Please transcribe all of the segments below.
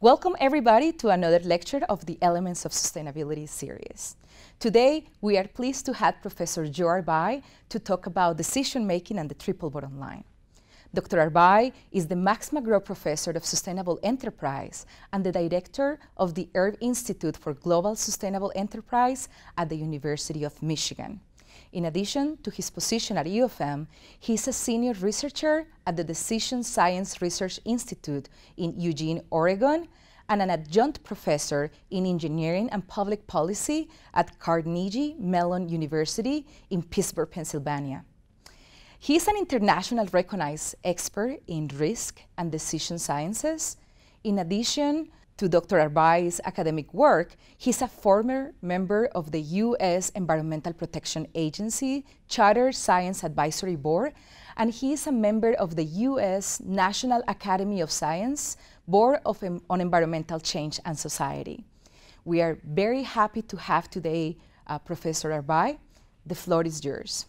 Welcome everybody to another lecture of the Elements of Sustainability series. Today, we are pleased to have Professor Joe Arvai to talk about decision making and the triple bottom line. Dr. Arvai is the Max McGraw Professor of Sustainable Enterprise and the Director of the Erb Institute for Global Sustainable Enterprise at the University of Michigan. In addition to his position at U of M, he is a senior researcher at the Decision Science Research Institute in Eugene, Oregon, and an adjunct professor in engineering and public policy at Carnegie Mellon University in Pittsburgh, Pennsylvania. He is an internationally recognized expert in risk and decision sciences. In addition to Dr. Arvai's academic work, he's a former member of the U.S. Environmental Protection Agency Charter Science Advisory Board, and he is a member of the U.S. National Academy of Science Board of, on Environmental Change and Society. We are very happy to have today uh, Professor Arvai. The floor is yours.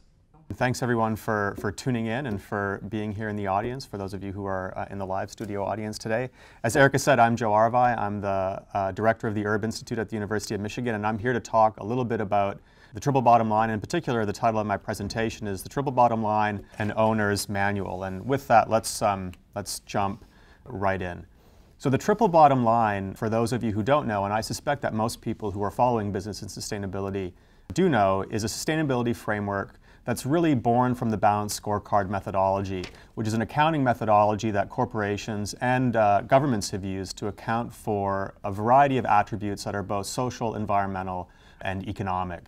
Thanks everyone for, for tuning in and for being here in the audience, for those of you who are uh, in the live studio audience today. As Erica said, I'm Joe Arvai. I'm the uh, director of the Erb Institute at the University of Michigan, and I'm here to talk a little bit about the triple bottom line. In particular, the title of my presentation is The Triple Bottom Line and Owner's Manual. And with that, let's, um, let's jump right in. So the triple bottom line, for those of you who don't know, and I suspect that most people who are following business and sustainability do know, is a sustainability framework that's really born from the balanced scorecard methodology, which is an accounting methodology that corporations and uh, governments have used to account for a variety of attributes that are both social, environmental, and economic.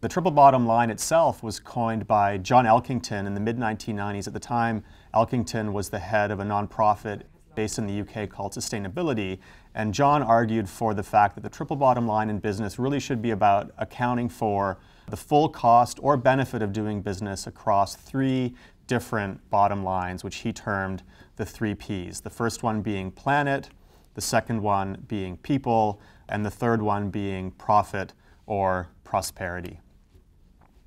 The triple bottom line itself was coined by John Elkington in the mid 1990s. At the time, Elkington was the head of a nonprofit based in the UK called Sustainability. And John argued for the fact that the triple bottom line in business really should be about accounting for the full cost or benefit of doing business across three different bottom lines, which he termed the three Ps. The first one being planet, the second one being people, and the third one being profit or prosperity.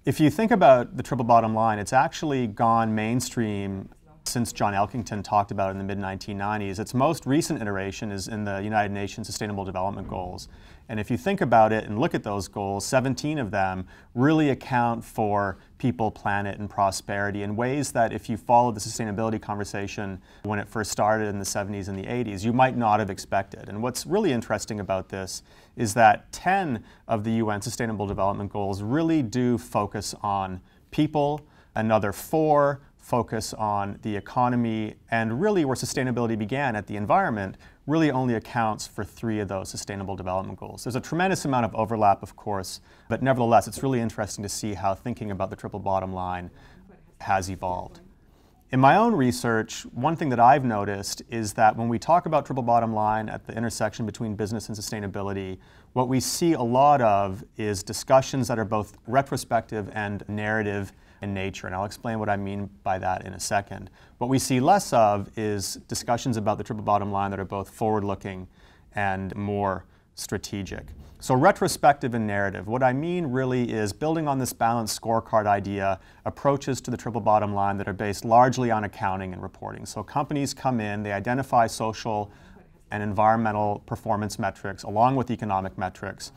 If you think about the triple bottom line, it's actually gone mainstream since John Elkington talked about in the mid 1990s. Its most recent iteration is in the United Nations Sustainable Development Goals. And if you think about it and look at those goals, 17 of them really account for people, planet, and prosperity in ways that if you followed the sustainability conversation when it first started in the 70s and the 80s, you might not have expected. And what's really interesting about this is that 10 of the UN Sustainable Development Goals really do focus on people, another four focus on the economy, and really where sustainability began at the environment really only accounts for three of those sustainable development goals. There's a tremendous amount of overlap, of course, but nevertheless, it's really interesting to see how thinking about the triple bottom line has evolved. In my own research, one thing that I've noticed is that when we talk about triple bottom line at the intersection between business and sustainability, what we see a lot of is discussions that are both retrospective and narrative in nature, and I'll explain what I mean by that in a second. What we see less of is discussions about the triple bottom line that are both forward-looking and more strategic. So retrospective and narrative, what I mean really is building on this balanced scorecard idea, approaches to the triple bottom line that are based largely on accounting and reporting. So companies come in, they identify social and environmental performance metrics along with economic metrics,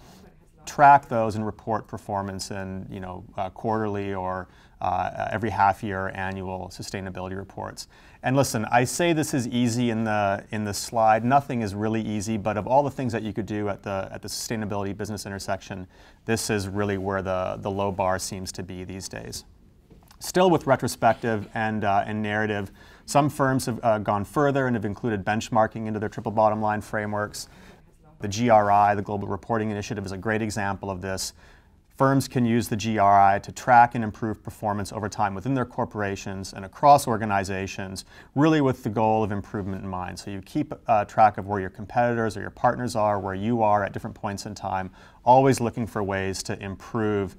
track those and report performance in you know, uh, quarterly or uh, every half year annual sustainability reports. And listen, I say this is easy in the, in the slide. Nothing is really easy, but of all the things that you could do at the, at the sustainability business intersection, this is really where the, the low bar seems to be these days. Still with retrospective and, uh, and narrative, some firms have uh, gone further and have included benchmarking into their triple bottom line frameworks. The GRI, the Global Reporting Initiative, is a great example of this. Firms can use the GRI to track and improve performance over time within their corporations and across organizations, really with the goal of improvement in mind. So you keep uh, track of where your competitors or your partners are, where you are at different points in time, always looking for ways to improve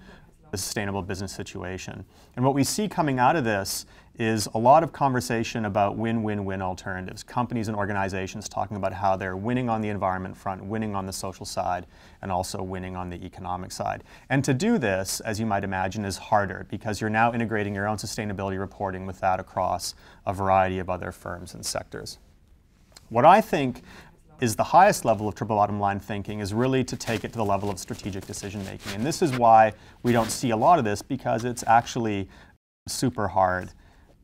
the sustainable business situation. And what we see coming out of this is a lot of conversation about win-win-win alternatives. Companies and organizations talking about how they're winning on the environment front, winning on the social side, and also winning on the economic side. And to do this, as you might imagine, is harder because you're now integrating your own sustainability reporting with that across a variety of other firms and sectors. What I think is the highest level of triple bottom line thinking is really to take it to the level of strategic decision making. And this is why we don't see a lot of this because it's actually super hard.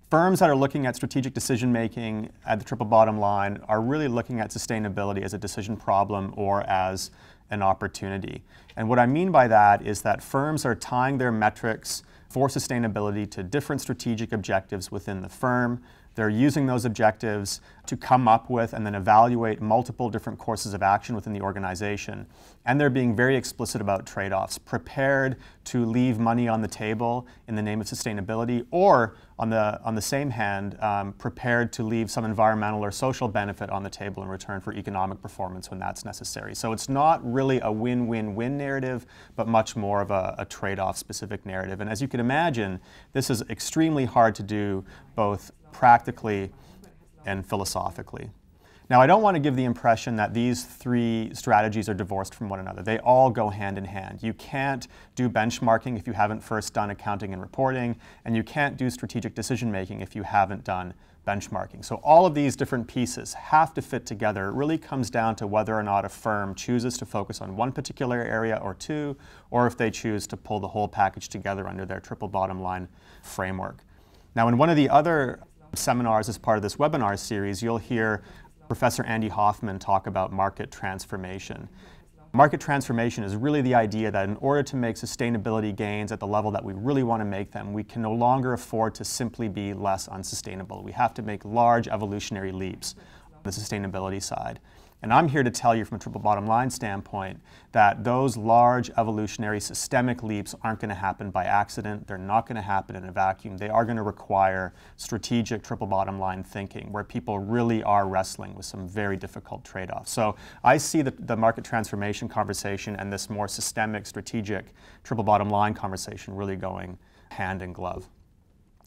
Firms that are looking at strategic decision making at the triple bottom line are really looking at sustainability as a decision problem or as an opportunity. And what I mean by that is that firms are tying their metrics for sustainability to different strategic objectives within the firm. They're using those objectives to come up with and then evaluate multiple different courses of action within the organization. And they're being very explicit about trade offs, prepared to leave money on the table in the name of sustainability, or on the, on the same hand, um, prepared to leave some environmental or social benefit on the table in return for economic performance when that's necessary. So it's not really a win win win narrative, but much more of a, a trade off specific narrative. And as you can imagine, this is extremely hard to do both practically and philosophically. Now, I don't want to give the impression that these three strategies are divorced from one another. They all go hand in hand. You can't do benchmarking if you haven't first done accounting and reporting, and you can't do strategic decision making if you haven't done benchmarking. So all of these different pieces have to fit together. It really comes down to whether or not a firm chooses to focus on one particular area or two, or if they choose to pull the whole package together under their triple bottom line framework. Now, in one of the other seminars as part of this webinar series, you'll hear Professor Andy Hoffman talk about market transformation. Market transformation is really the idea that in order to make sustainability gains at the level that we really want to make them, we can no longer afford to simply be less unsustainable. We have to make large evolutionary leaps on the sustainability side. And I'm here to tell you from a triple bottom line standpoint that those large evolutionary systemic leaps aren't going to happen by accident. They're not going to happen in a vacuum. They are going to require strategic triple bottom line thinking where people really are wrestling with some very difficult trade offs. So I see the, the market transformation conversation and this more systemic strategic triple bottom line conversation really going hand in glove.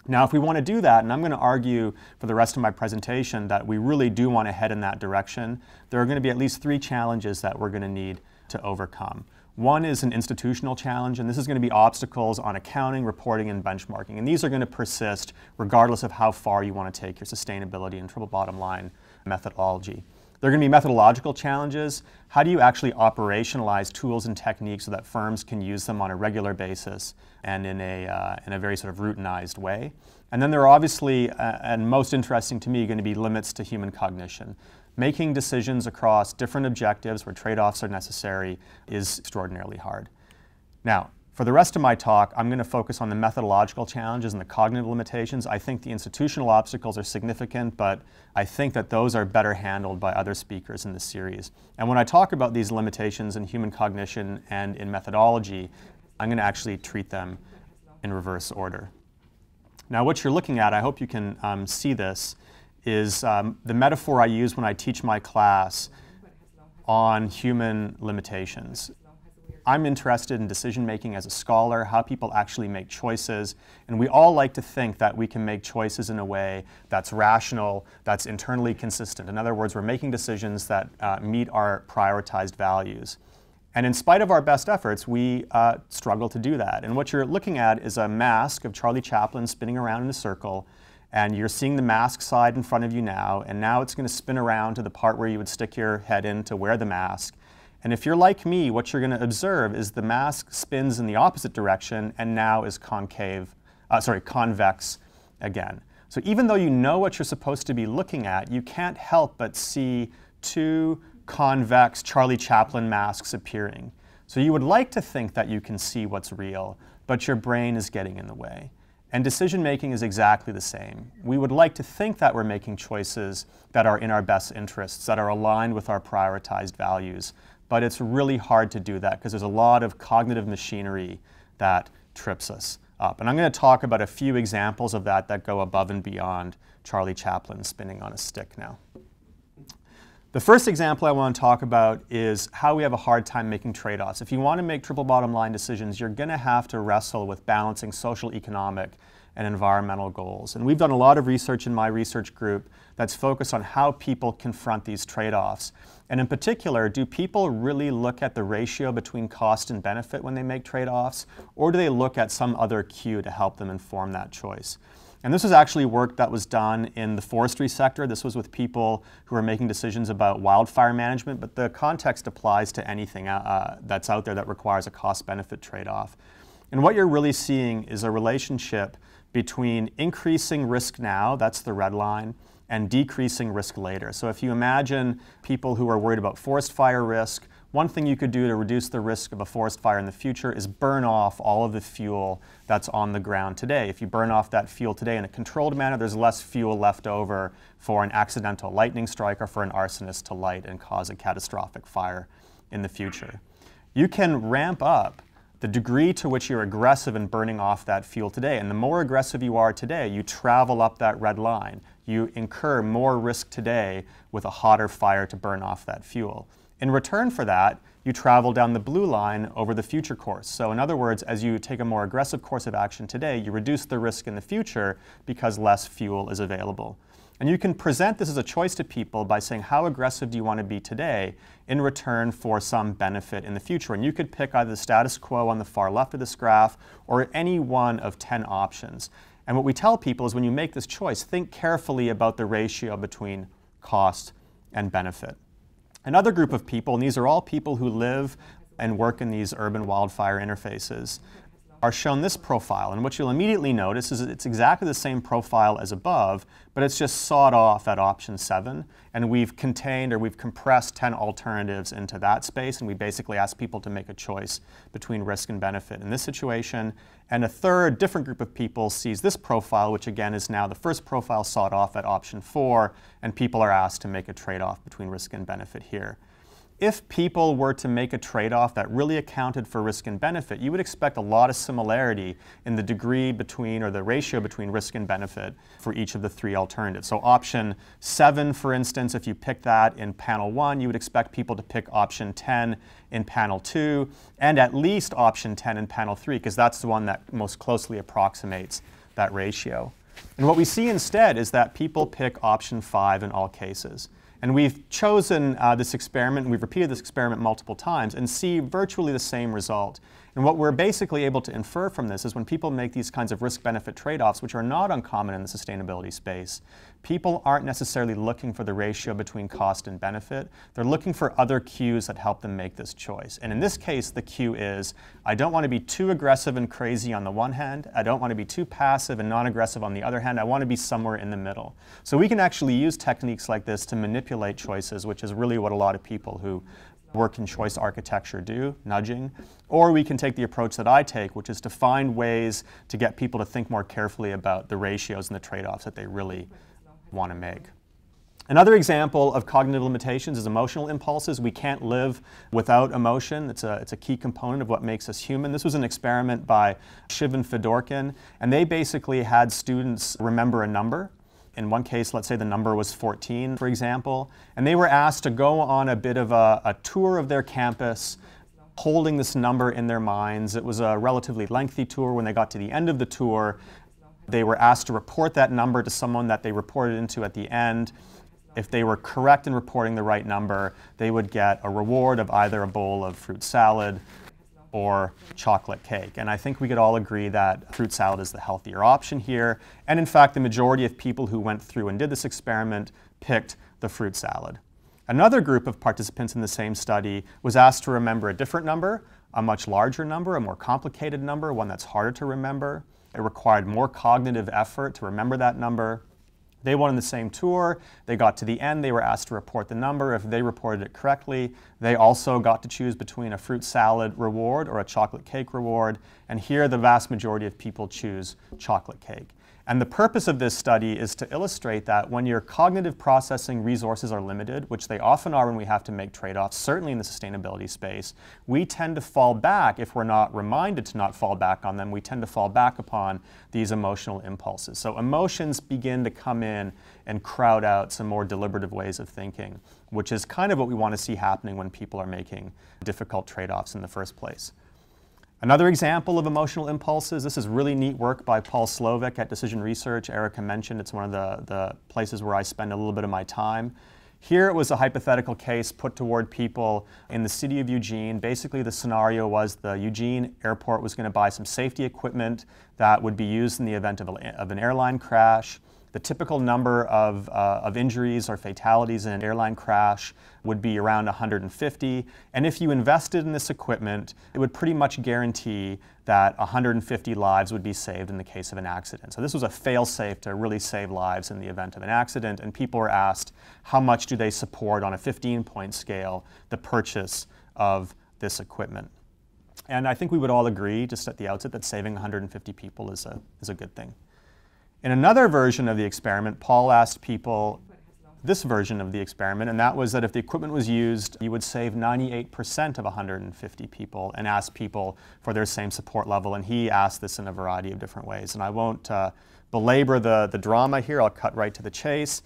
Now, if we want to do that, and I'm going to argue for the rest of my presentation that we really do want to head in that direction, there are going to be at least three challenges that we're going to need to overcome. One is an institutional challenge, and this is going to be obstacles on accounting, reporting, and benchmarking. And these are going to persist regardless of how far you want to take your sustainability and triple bottom line methodology. There are going to be methodological challenges. How do you actually operationalize tools and techniques so that firms can use them on a regular basis and in a, uh, in a very sort of routinized way? And then there are obviously, uh, and most interesting to me, going to be limits to human cognition. Making decisions across different objectives where trade offs are necessary is extraordinarily hard. Now, for the rest of my talk, I'm going to focus on the methodological challenges and the cognitive limitations. I think the institutional obstacles are significant, but I think that those are better handled by other speakers in this series. And when I talk about these limitations in human cognition and in methodology, I'm going to actually treat them in reverse order. Now, what you're looking at, I hope you can um, see this, is um, the metaphor I use when I teach my class on human limitations. I'm interested in decision making as a scholar, how people actually make choices, and we all like to think that we can make choices in a way that's rational, that's internally consistent. In other words, we're making decisions that uh, meet our prioritized values. And in spite of our best efforts, we uh, struggle to do that. And what you're looking at is a mask of Charlie Chaplin spinning around in a circle, and you're seeing the mask side in front of you now, and now it's going to spin around to the part where you would stick your head in to wear the mask. And if you're like me, what you're going to observe is the mask spins in the opposite direction and now is concave, uh, sorry, convex again. So even though you know what you're supposed to be looking at, you can't help but see two convex Charlie Chaplin masks appearing. So you would like to think that you can see what's real, but your brain is getting in the way. And decision making is exactly the same. We would like to think that we're making choices that are in our best interests, that are aligned with our prioritized values but it's really hard to do that because there's a lot of cognitive machinery that trips us up. And I'm going to talk about a few examples of that that go above and beyond Charlie Chaplin spinning on a stick now. The first example I want to talk about is how we have a hard time making trade offs. If you want to make triple bottom line decisions, you're going to have to wrestle with balancing social, economic, and environmental goals. And we've done a lot of research in my research group that's focused on how people confront these trade offs. And in particular, do people really look at the ratio between cost and benefit when they make trade offs, or do they look at some other cue to help them inform that choice? And this was actually work that was done in the forestry sector. This was with people who are making decisions about wildfire management, but the context applies to anything uh, uh that's out there that requires a cost benefit trade off. And what you're really seeing is a relationship between increasing risk now, that's the red line, and decreasing risk later. So if you imagine people who are worried about forest fire risk, one thing you could do to reduce the risk of a forest fire in the future is burn off all of the fuel that's on the ground today. If you burn off that fuel today in a controlled manner, there's less fuel left over for an accidental lightning strike or for an arsonist to light and cause a catastrophic fire in the future. You can ramp up the degree to which you're aggressive in burning off that fuel today. And the more aggressive you are today, you travel up that red line. You incur more risk today with a hotter fire to burn off that fuel. In return for that, you travel down the blue line over the future course. So in other words, as you take a more aggressive course of action today, you reduce the risk in the future because less fuel is available. And you can present this as a choice to people by saying, how aggressive do you want to be today in return for some benefit in the future? And you could pick either the status quo on the far left of this graph or any one of 10 options. And what we tell people is when you make this choice, think carefully about the ratio between cost and benefit. Another group of people, and these are all people who live and work in these urban wildfire interfaces, are shown this profile. And what you'll immediately notice is it's exactly the same profile as above, but it's just sawed off at option 7. And we've contained or we've compressed 10 alternatives into that space. And we basically ask people to make a choice between risk and benefit in this situation. And a third different group of people sees this profile, which again is now the first profile sawed off at option 4. And people are asked to make a trade off between risk and benefit here if people were to make a trade-off that really accounted for risk and benefit, you would expect a lot of similarity in the degree between or the ratio between risk and benefit for each of the three alternatives. So option 7, for instance, if you pick that in panel 1, you would expect people to pick option 10 in panel 2 and at least option 10 in panel 3 because that's the one that most closely approximates that ratio. And what we see instead is that people pick option 5 in all cases. And we've chosen uh, this experiment, and we've repeated this experiment multiple times, and see virtually the same result. And what we're basically able to infer from this is when people make these kinds of risk-benefit trade-offs, which are not uncommon in the sustainability space, people aren't necessarily looking for the ratio between cost and benefit. They're looking for other cues that help them make this choice. And in this case, the cue is, I don't want to be too aggressive and crazy on the one hand. I don't want to be too passive and non-aggressive on the other hand. I want to be somewhere in the middle. So we can actually use techniques like this to manipulate choices, which is really what a lot of people who work in choice architecture do, nudging. Or we can take the approach that I take, which is to find ways to get people to think more carefully about the ratios and the trade-offs that they really want to make. Another example of cognitive limitations is emotional impulses. We can't live without emotion. It's a, it's a key component of what makes us human. This was an experiment by Shiv and Fedorikhin, and they basically had students remember a number in one case, let's say the number was 14, for example, and they were asked to go on a bit of a, a tour of their campus holding this number in their minds. It was a relatively lengthy tour. When they got to the end of the tour, they were asked to report that number to someone that they reported into at the end. If they were correct in reporting the right number, they would get a reward of either a bowl of fruit salad or chocolate cake. And I think we could all agree that fruit salad is the healthier option here. And in fact, the majority of people who went through and did this experiment picked the fruit salad. Another group of participants in the same study was asked to remember a different number, a much larger number, a more complicated number, one that's harder to remember. It required more cognitive effort to remember that number. They went on the same tour. They got to the end. They were asked to report the number. If they reported it correctly, they also got to choose between a fruit salad reward or a chocolate cake reward. And here, the vast majority of people choose chocolate cake. And the purpose of this study is to illustrate that when your cognitive processing resources are limited, which they often are when we have to make trade-offs, certainly in the sustainability space, we tend to fall back, if we're not reminded to not fall back on them, we tend to fall back upon these emotional impulses. So emotions begin to come in and crowd out some more deliberative ways of thinking, which is kind of what we want to see happening when people are making difficult trade-offs in the first place. Another example of emotional impulses, this is really neat work by Paul Slovic at Decision Research. Erica mentioned it's one of the, the places where I spend a little bit of my time. Here it was a hypothetical case put toward people in the city of Eugene. Basically, the scenario was the Eugene airport was going to buy some safety equipment that would be used in the event of, a, of an airline crash. The typical number of, uh, of injuries or fatalities in an airline crash would be around 150. And if you invested in this equipment, it would pretty much guarantee that 150 lives would be saved in the case of an accident. So this was a fail-safe to really save lives in the event of an accident. And people were asked how much do they support on a 15-point scale the purchase of this equipment. And I think we would all agree just at the outset that saving 150 people is a, is a good thing. In another version of the experiment, Paul asked people this version of the experiment, and that was that if the equipment was used, you would save 98% of 150 people and ask people for their same support level. And he asked this in a variety of different ways. And I won't uh, belabor the, the drama here, I'll cut right to the chase.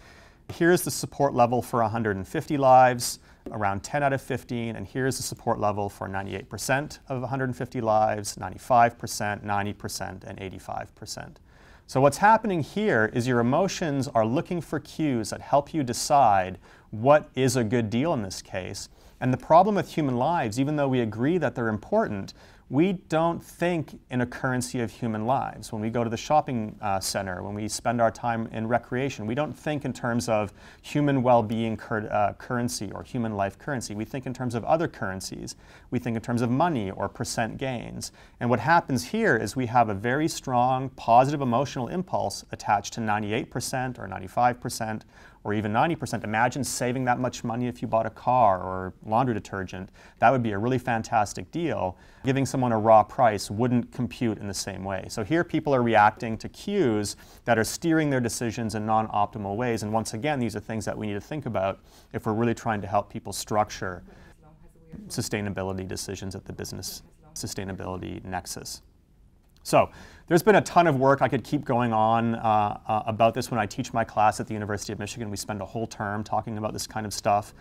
Here's the support level for 150 lives, around 10 out of 15, and here's the support level for 98% of 150 lives, 95%, 90%, and 85%. So what's happening here is your emotions are looking for cues that help you decide what is a good deal in this case. And the problem with human lives, even though we agree that they're important, we don't think in a currency of human lives. When we go to the shopping uh, center, when we spend our time in recreation, we don't think in terms of human well-being cur uh, currency or human life currency. We think in terms of other currencies. We think in terms of money or percent gains. And what happens here is we have a very strong positive emotional impulse attached to 98% or 95% or even 90%. Imagine saving that much money if you bought a car or laundry detergent. That would be a really fantastic deal. Giving someone a raw price wouldn't compute in the same way. So here people are reacting to cues that are steering their decisions in non-optimal ways. And once again, these are things that we need to think about if we're really trying to help people structure sustainability decisions at the business sustainability nexus. So there's been a ton of work. I could keep going on uh, uh, about this when I teach my class at the University of Michigan. We spend a whole term talking about this kind of stuff.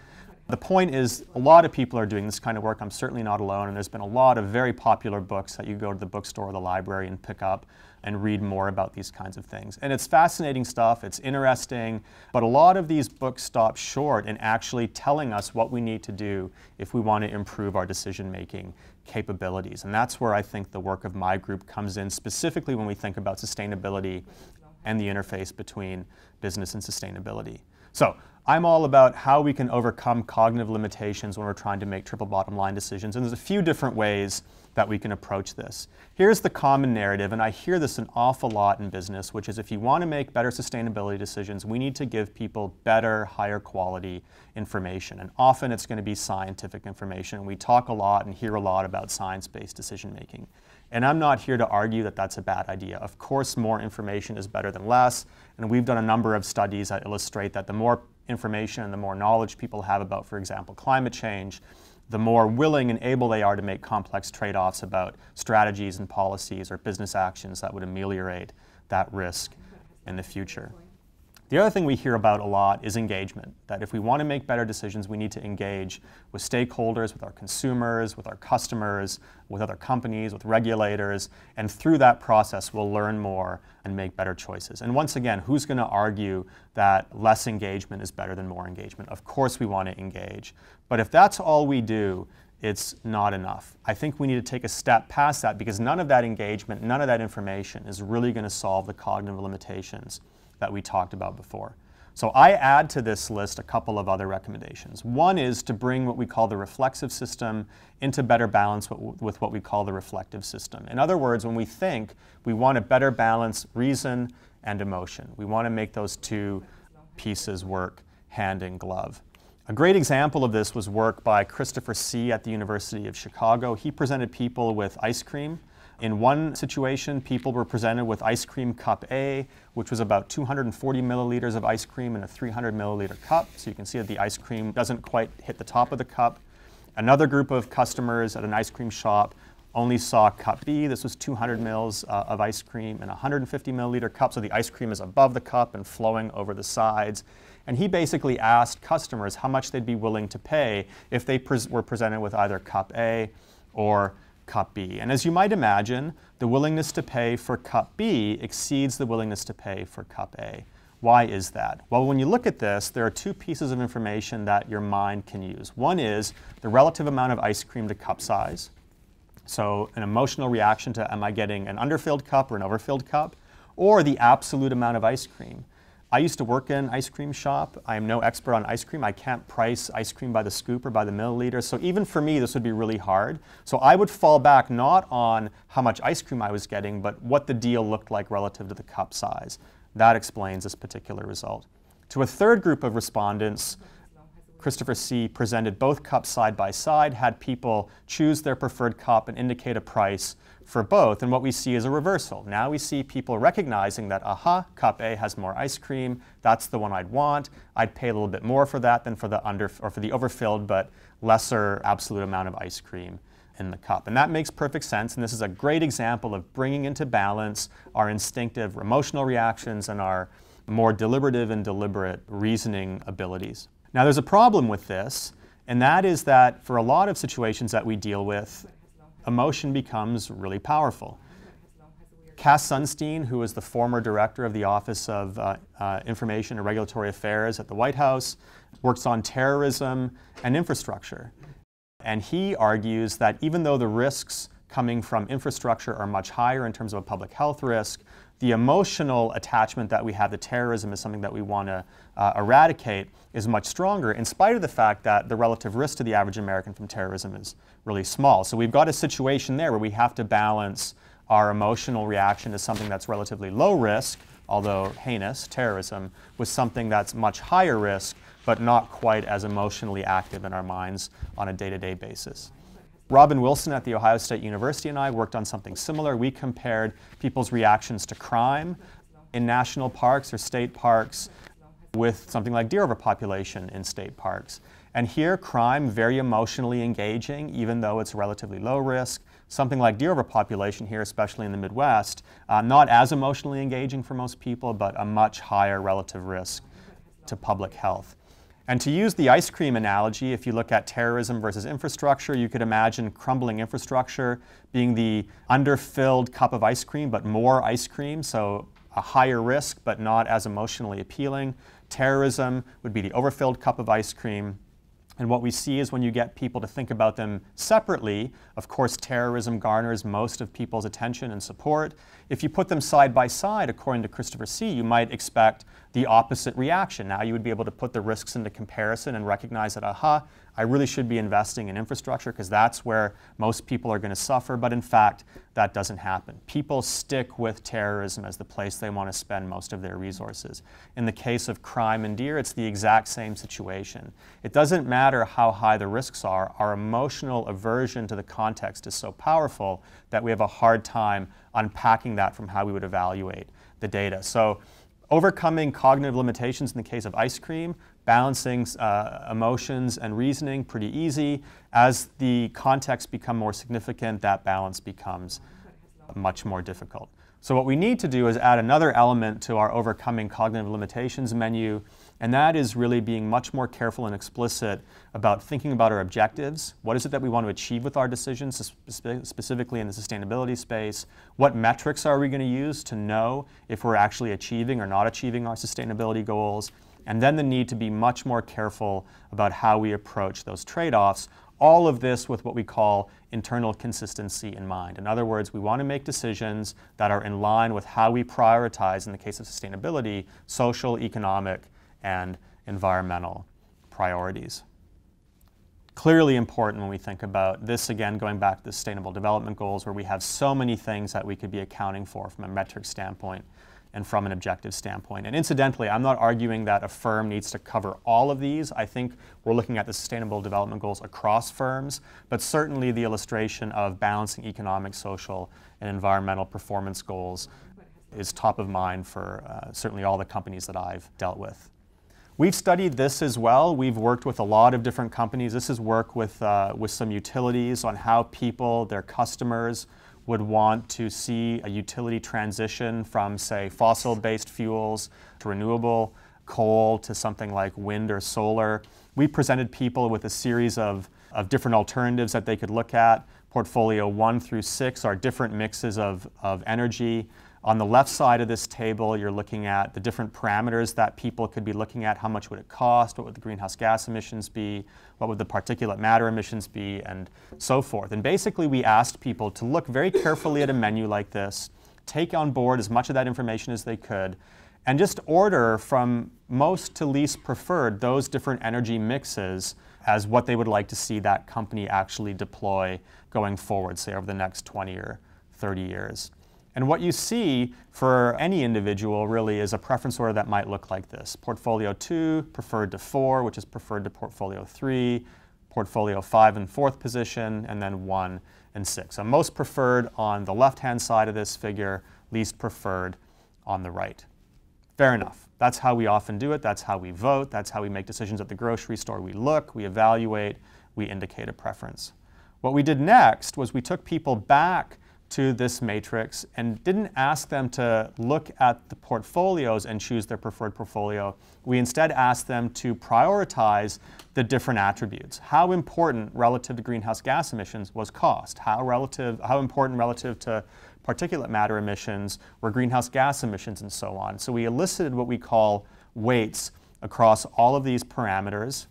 The point is, a lot of people are doing this kind of work. I'm certainly not alone, and there's been a lot of very popular books that you go to the bookstore or the library and pick up and read more about these kinds of things. And it's fascinating stuff, it's interesting, but a lot of these books stop short in actually telling us what we need to do if we want to improve our decision making capabilities. And that's where I think the work of my group comes in, specifically when we think about sustainability and the interface between business and sustainability. So I'm all about how we can overcome cognitive limitations when we're trying to make triple bottom line decisions. And there's a few different ways that we can approach this. Here's the common narrative, and I hear this an awful lot in business, which is if you want to make better sustainability decisions, we need to give people better, higher quality information. And often it's going to be scientific information. And we talk a lot and hear a lot about science-based decision making. And I'm not here to argue that that's a bad idea. Of course, more information is better than less. And we've done a number of studies that illustrate that the more information and the more knowledge people have about, for example, climate change, the more willing and able they are to make complex trade-offs about strategies and policies or business actions that would ameliorate that risk in the future. The other thing we hear about a lot is engagement, that if we want to make better decisions, we need to engage with stakeholders, with our consumers, with our customers, with other companies, with regulators, and through that process, we'll learn more and make better choices. And once again, who's going to argue that less engagement is better than more engagement? Of course we want to engage. But if that's all we do, it's not enough. I think we need to take a step past that because none of that engagement, none of that information is really going to solve the cognitive limitations that we talked about before. So I add to this list a couple of other recommendations. One is to bring what we call the reflexive system into better balance with what we call the reflective system. In other words, when we think, we want to better balance reason and emotion. We want to make those two pieces work hand in glove. A great example of this was work by Christopher Hsee at the University of Chicago. He presented people with ice cream in one situation, people were presented with ice cream cup A, which was about 240 milliliters of ice cream in a 300 milliliter cup. So you can see that the ice cream doesn't quite hit the top of the cup. Another group of customers at an ice cream shop only saw cup B. This was 200 mils uh, of ice cream in a 150 milliliter cup. So the ice cream is above the cup and flowing over the sides. And he basically asked customers how much they'd be willing to pay if they pres were presented with either cup A or cup B. And as you might imagine, the willingness to pay for cup B exceeds the willingness to pay for cup A. Why is that? Well, when you look at this, there are two pieces of information that your mind can use. One is the relative amount of ice cream to cup size. So, an emotional reaction to am I getting an underfilled cup or an overfilled cup? Or the absolute amount of ice cream. I used to work in an ice cream shop. I am no expert on ice cream. I can't price ice cream by the scoop or by the milliliter. So even for me, this would be really hard. So I would fall back not on how much ice cream I was getting, but what the deal looked like relative to the cup size. That explains this particular result. To a third group of respondents, Christopher Hsee presented both cups side by side, had people choose their preferred cup and indicate a price for both. And what we see is a reversal. Now we see people recognizing that, aha, cup A has more ice cream. That's the one I'd want. I'd pay a little bit more for that than for the under or for the overfilled but lesser absolute amount of ice cream in the cup. And that makes perfect sense. And this is a great example of bringing into balance our instinctive emotional reactions and our more deliberative and deliberate reasoning abilities. Now, there's a problem with this, and that is that for a lot of situations that we deal with, emotion becomes really powerful. Cass Sunstein, who is the former director of the Office of uh, uh, Information and Regulatory Affairs at the White House, works on terrorism and infrastructure. And he argues that even though the risks coming from infrastructure are much higher in terms of a public health risk, the emotional attachment that we have to terrorism is something that we want to uh, eradicate is much stronger in spite of the fact that the relative risk to the average American from terrorism is really small. So we've got a situation there where we have to balance our emotional reaction to something that's relatively low risk, although heinous, terrorism, with something that's much higher risk, but not quite as emotionally active in our minds on a day-to-day basis. Robyn Wilson at The Ohio State University and I worked on something similar. We compared people's reactions to crime in national parks or state parks with something like deer overpopulation in state parks. And here, crime, very emotionally engaging, even though it's relatively low risk. Something like deer overpopulation here, especially in the Midwest, uh, not as emotionally engaging for most people, but a much higher relative risk to public health. And to use the ice cream analogy, if you look at terrorism versus infrastructure, you could imagine crumbling infrastructure being the underfilled cup of ice cream, but more ice cream, so a higher risk, but not as emotionally appealing. Terrorism would be the overfilled cup of ice cream. And what we see is when you get people to think about them separately, of course, terrorism garners most of people's attention and support. If you put them side by side, according to Christopher Hsee, you might expect the opposite reaction. Now you would be able to put the risks into comparison and recognize that, aha, I really should be investing in infrastructure because that's where most people are going to suffer. But in fact, that doesn't happen. People stick with terrorism as the place they want to spend most of their resources. In the case of crime and deer, it's the exact same situation. It doesn't matter how high the risks are, our emotional aversion to the context is so powerful that we have a hard time unpacking that from how we would evaluate the data. So overcoming cognitive limitations in the case of ice cream, balancing uh, emotions and reasoning, pretty easy. As the context become more significant, that balance becomes much more difficult. So what we need to do is add another element to our overcoming cognitive limitations menu, and that is really being much more careful and explicit about thinking about our objectives. What is it that we want to achieve with our decisions, specifically in the sustainability space? What metrics are we going to use to know if we're actually achieving or not achieving our sustainability goals? And then the need to be much more careful about how we approach those trade offs all of this with what we call internal consistency in mind. In other words, we want to make decisions that are in line with how we prioritize, in the case of sustainability, social, economic, and environmental priorities. Clearly important when we think about this, again, going back to the Sustainable Development Goals, where we have so many things that we could be accounting for from a metric standpoint and from an objective standpoint. And incidentally, I'm not arguing that a firm needs to cover all of these. I think we're looking at the Sustainable Development Goals across firms, but certainly the illustration of balancing economic, social, and environmental performance goals is top of mind for uh, certainly all the companies that I've dealt with. We've studied this as well. We've worked with a lot of different companies. This is work with, uh, with some utilities on how people, their customers, would want to see a utility transition from, say, fossil-based fuels to renewable coal to something like wind or solar. We presented people with a series of, of different alternatives that they could look at. Portfolio one through six are different mixes of, of energy. On the left side of this table, you're looking at the different parameters that people could be looking at. How much would it cost? What would the greenhouse gas emissions be? What would the particulate matter emissions be? And so forth. And basically, we asked people to look very carefully at a menu like this, take on board as much of that information as they could, and just order from most to least preferred those different energy mixes as what they would like to see that company actually deploy going forward, say over the next 20 or 30 years. And what you see for any individual really is a preference order that might look like this. Portfolio 2, preferred to 4, which is preferred to portfolio 3, portfolio 5 in fourth position, and then 1 and 6. So most preferred on the left-hand side of this figure, least preferred on the right. Fair enough. That's how we often do it. That's how we vote. That's how we make decisions at the grocery store. We look, we evaluate, we indicate a preference. What we did next was we took people back to this matrix and didn't ask them to look at the portfolios and choose their preferred portfolio. We instead asked them to prioritize the different attributes. How important relative to greenhouse gas emissions was cost? How, relative, how important relative to particulate matter emissions were greenhouse gas emissions and so on? So we elicited what we call weights across all of these parameters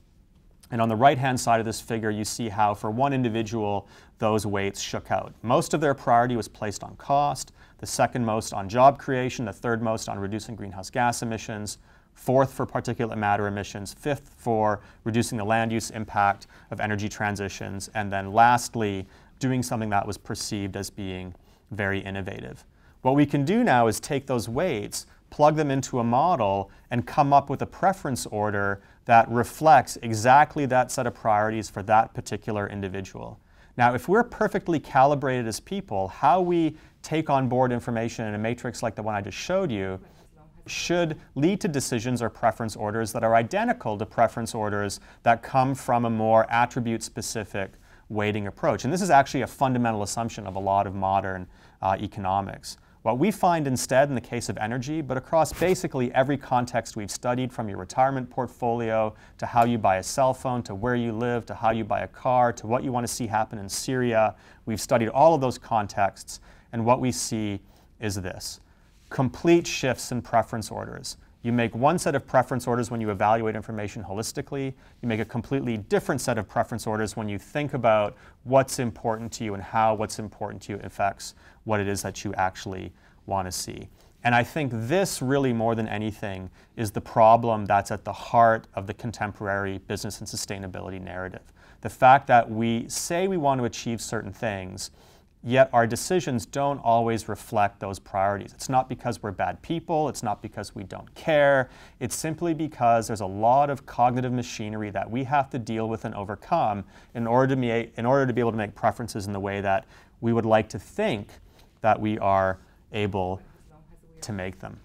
and on the right-hand side of this figure, you see how for one individual, those weights shook out. Most of their priority was placed on cost, the second most on job creation, the third most on reducing greenhouse gas emissions, fourth for particulate matter emissions, fifth for reducing the land use impact of energy transitions, and then lastly, doing something that was perceived as being very innovative. What we can do now is take those weights, plug them into a model, and come up with a preference order that reflects exactly that set of priorities for that particular individual. Now, if we're perfectly calibrated as people, how we take on board information in a matrix like the one I just showed you should lead to decisions or preference orders that are identical to preference orders that come from a more attribute-specific weighting approach. And this is actually a fundamental assumption of a lot of modern uh, economics. What we find instead in the case of energy, but across basically every context we've studied from your retirement portfolio to how you buy a cell phone to where you live to how you buy a car to what you want to see happen in Syria, we've studied all of those contexts and what we see is this. Complete shifts in preference orders. You make one set of preference orders when you evaluate information holistically. You make a completely different set of preference orders when you think about what's important to you and how what's important to you affects what it is that you actually want to see. And I think this really more than anything is the problem that's at the heart of the contemporary business and sustainability narrative. The fact that we say we want to achieve certain things, Yet our decisions don't always reflect those priorities. It's not because we're bad people, it's not because we don't care, it's simply because there's a lot of cognitive machinery that we have to deal with and overcome in order to, be, in order to be able to make preferences in the way that we would like to think that we are able to make them.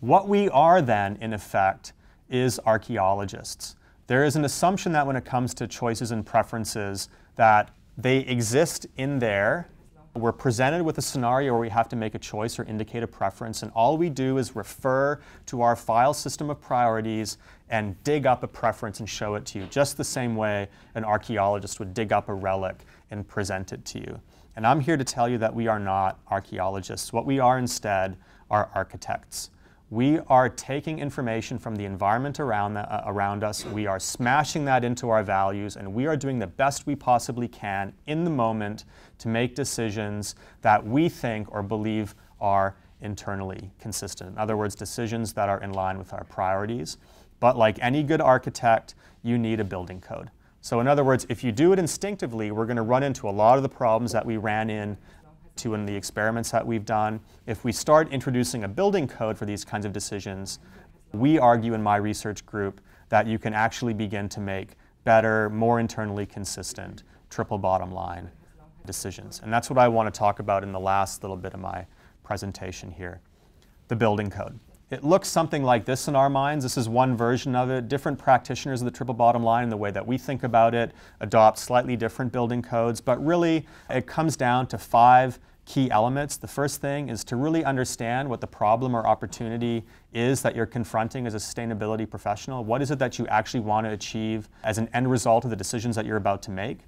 What we are then, in effect, is archaeologists. There is an assumption that when it comes to choices and preferences that they exist in there. We're presented with a scenario where we have to make a choice or indicate a preference, and all we do is refer to our file system of priorities and dig up a preference and show it to you, just the same way an archaeologist would dig up a relic and present it to you. And I'm here to tell you that we are not archaeologists. What we are instead are architects. We are taking information from the environment around, the, uh, around us, we are smashing that into our values, and we are doing the best we possibly can in the moment to make decisions that we think or believe are internally consistent. In other words, decisions that are in line with our priorities. But like any good architect, you need a building code. So in other words, if you do it instinctively, we're going to run into a lot of the problems that we ran in to in the experiments that we've done. If we start introducing a building code for these kinds of decisions, we argue in my research group that you can actually begin to make better, more internally consistent, triple bottom line decisions. And that's what I want to talk about in the last little bit of my presentation here, the building code. It looks something like this in our minds. This is one version of it. Different practitioners of the triple bottom line, the way that we think about it, adopt slightly different building codes. But really, it comes down to five key elements. The first thing is to really understand what the problem or opportunity is that you're confronting as a sustainability professional. What is it that you actually want to achieve as an end result of the decisions that you're about to make?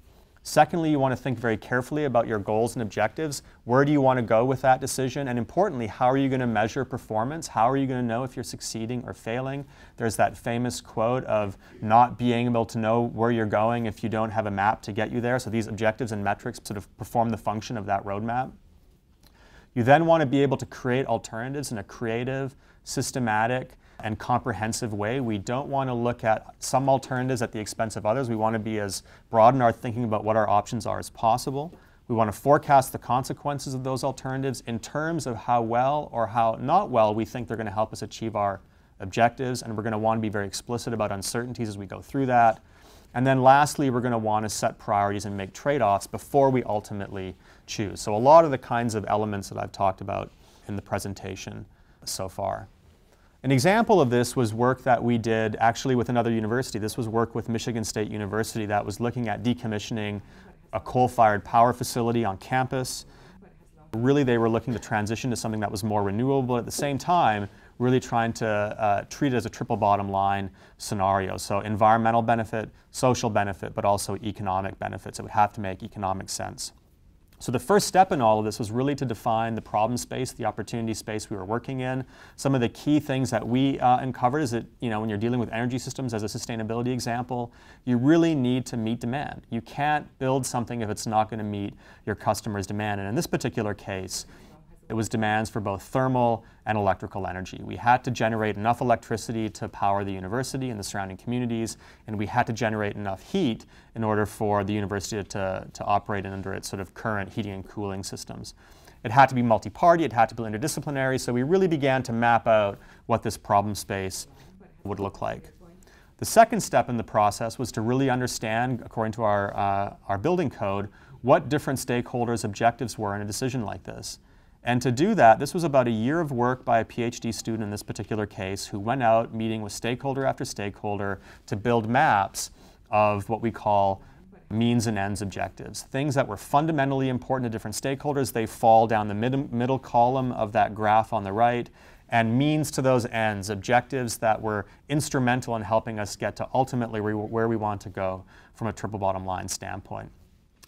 Secondly, you want to think very carefully about your goals and objectives. Where do you want to go with that decision? And importantly, how are you going to measure performance? How are you going to know if you're succeeding or failing? There's that famous quote of not being able to know where you're going if you don't have a map to get you there. So these objectives and metrics sort of perform the function of that roadmap. You then want to be able to create alternatives in a creative, systematic, and comprehensive way. We don't want to look at some alternatives at the expense of others. We want to be as broad in our thinking about what our options are as possible. We want to forecast the consequences of those alternatives in terms of how well or how not well we think they're going to help us achieve our objectives. And we're going to want to be very explicit about uncertainties as we go through that. And then lastly, we're going to want to set priorities and make trade offs before we ultimately choose. So, a lot of the kinds of elements that I've talked about in the presentation so far. An example of this was work that we did actually with another university. This was work with Michigan State University that was looking at decommissioning a coal-fired power facility on campus. Really, they were looking to transition to something that was more renewable, at the same time, really trying to uh, treat it as a triple bottom line scenario. So environmental benefit, social benefit, but also economic benefits. It would have to make economic sense. So the first step in all of this was really to define the problem space, the opportunity space we were working in. Some of the key things that we uh, uncovered is that you know when you're dealing with energy systems as a sustainability example, you really need to meet demand. You can't build something if it's not going to meet your customer's demand. And in this particular case, it was demands for both thermal and electrical energy. We had to generate enough electricity to power the university and the surrounding communities, and we had to generate enough heat in order for the university to, to operate under its sort of current heating and cooling systems. It had to be multi-party, it had to be interdisciplinary, so we really began to map out what this problem space would look like. The second step in the process was to really understand, according to our, uh, our building code, what different stakeholders' objectives were in a decision like this. And to do that, this was about a year of work by a PhD student in this particular case who went out meeting with stakeholder after stakeholder to build maps of what we call means and ends objectives. Things that were fundamentally important to different stakeholders, they fall down the mid middle column of that graph on the right, and means to those ends, objectives that were instrumental in helping us get to ultimately where we want to go from a triple bottom line standpoint.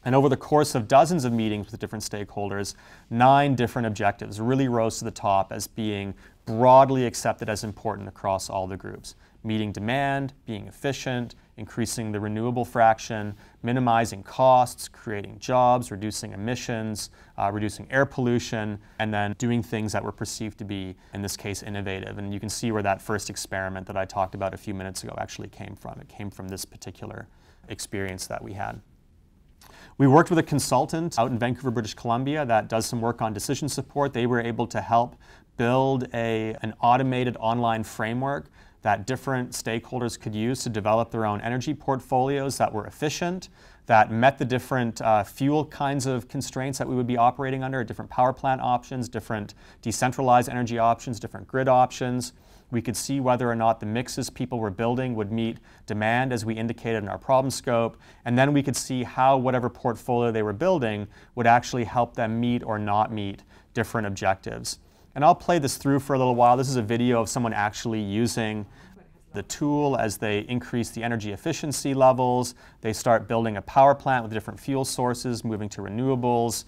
And over the course of dozens of meetings with different stakeholders, nine different objectives really rose to the top as being broadly accepted as important across all the groups. Meeting demand, being efficient, increasing the renewable fraction, minimizing costs, creating jobs, reducing emissions, uh, reducing air pollution, and then doing things that were perceived to be, in this case, innovative. And you can see where that first experiment that I talked about a few minutes ago actually came from. It came from this particular experience that we had. We worked with a consultant out in Vancouver, British Columbia that does some work on decision support. They were able to help build a, an automated online framework that different stakeholders could use to develop their own energy portfolios that were efficient, that met the different uh, fuel kinds of constraints that we would be operating under, different power plant options, different decentralized energy options, different grid options. We could see whether or not the mixes people were building would meet demand as we indicated in our problem scope. And then we could see how whatever portfolio they were building would actually help them meet or not meet different objectives. And I'll play this through for a little while. This is a video of someone actually using the tool as they increase the energy efficiency levels. They start building a power plant with different fuel sources, moving to renewables.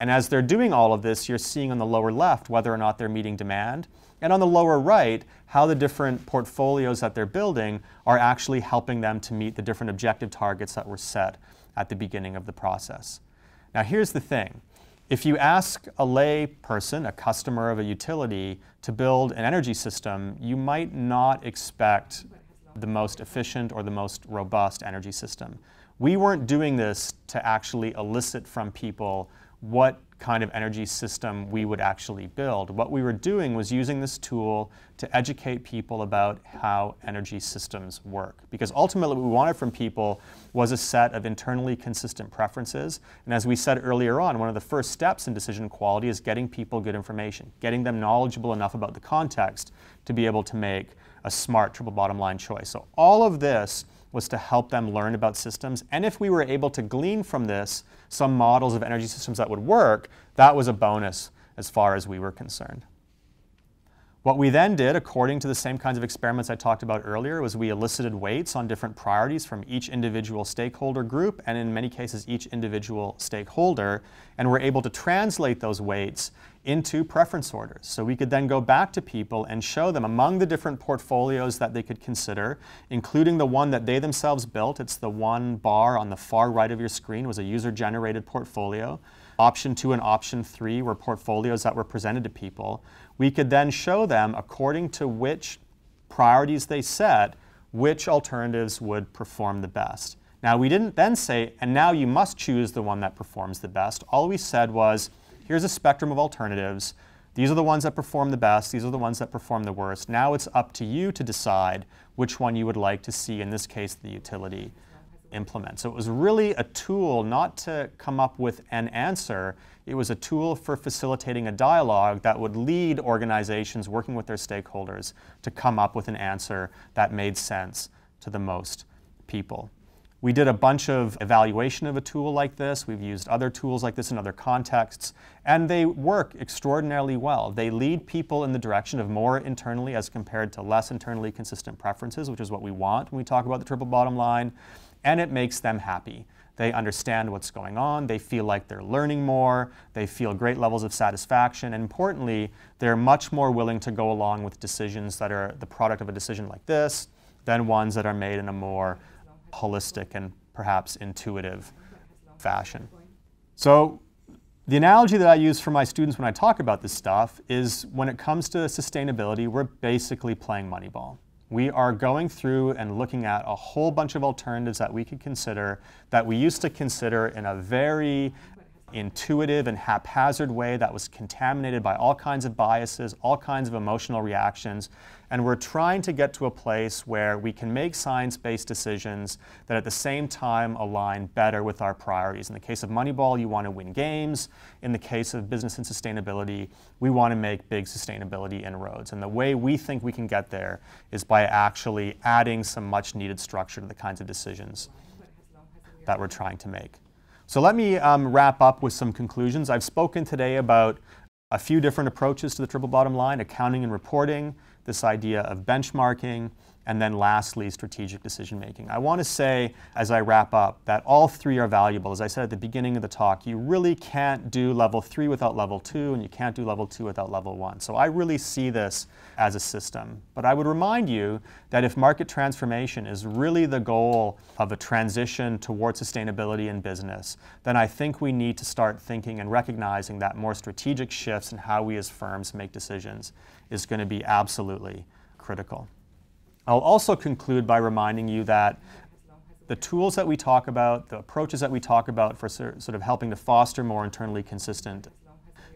And as they're doing all of this, you're seeing on the lower left whether or not they're meeting demand. And on the lower right, how the different portfolios that they're building are actually helping them to meet the different objective targets that were set at the beginning of the process. Now here's the thing. If you ask a lay person, a customer of a utility, to build an energy system, you might not expect the most efficient or the most robust energy system. We weren't doing this to actually elicit from people what kind of energy system we would actually build. What we were doing was using this tool to educate people about how energy systems work. Because ultimately what we wanted from people was a set of internally consistent preferences. And as we said earlier on, one of the first steps in decision quality is getting people good information, getting them knowledgeable enough about the context to be able to make a smart triple bottom line choice. So all of this was to help them learn about systems. And if we were able to glean from this some models of energy systems that would work, that was a bonus as far as we were concerned. What we then did, according to the same kinds of experiments I talked about earlier, was we elicited weights on different priorities from each individual stakeholder group, and in many cases, each individual stakeholder, and we're able to translate those weights into preference orders. So we could then go back to people and show them among the different portfolios that they could consider, including the one that they themselves built. It's the one bar on the far right of your screen was a user-generated portfolio. Option two and option three were portfolios that were presented to people. We could then show them, according to which priorities they set, which alternatives would perform the best. Now, we didn't then say, and now you must choose the one that performs the best. All we said was, here's a spectrum of alternatives. These are the ones that perform the best. These are the ones that perform the worst. Now it's up to you to decide which one you would like to see, in this case, the utility implement. So it was really a tool not to come up with an answer, it was a tool for facilitating a dialogue that would lead organizations working with their stakeholders to come up with an answer that made sense to the most people. We did a bunch of evaluation of a tool like this. We've used other tools like this in other contexts, and they work extraordinarily well. They lead people in the direction of more internally as compared to less internally consistent preferences, which is what we want when we talk about the triple bottom line and it makes them happy. They understand what's going on, they feel like they're learning more, they feel great levels of satisfaction, and importantly, they're much more willing to go along with decisions that are the product of a decision like this than ones that are made in a more holistic and perhaps intuitive fashion. So the analogy that I use for my students when I talk about this stuff is when it comes to sustainability, we're basically playing Moneyball. We are going through and looking at a whole bunch of alternatives that we could consider that we used to consider in a very intuitive and haphazard way that was contaminated by all kinds of biases, all kinds of emotional reactions. And we're trying to get to a place where we can make science-based decisions that at the same time align better with our priorities. In the case of Moneyball, you want to win games. In the case of business and sustainability, we want to make big sustainability inroads. And the way we think we can get there is by actually adding some much needed structure to the kinds of decisions that we're trying to make. So let me um, wrap up with some conclusions. I've spoken today about a few different approaches to the triple bottom line, accounting and reporting, this idea of benchmarking, and then lastly, strategic decision making. I want to say, as I wrap up, that all three are valuable. As I said at the beginning of the talk, you really can't do level three without level two, and you can't do level two without level one. So I really see this as a system. But I would remind you that if market transformation is really the goal of a transition towards sustainability in business, then I think we need to start thinking and recognizing that more strategic shifts in how we as firms make decisions is going to be absolutely critical. I'll also conclude by reminding you that the tools that we talk about, the approaches that we talk about for sort of helping to foster more internally consistent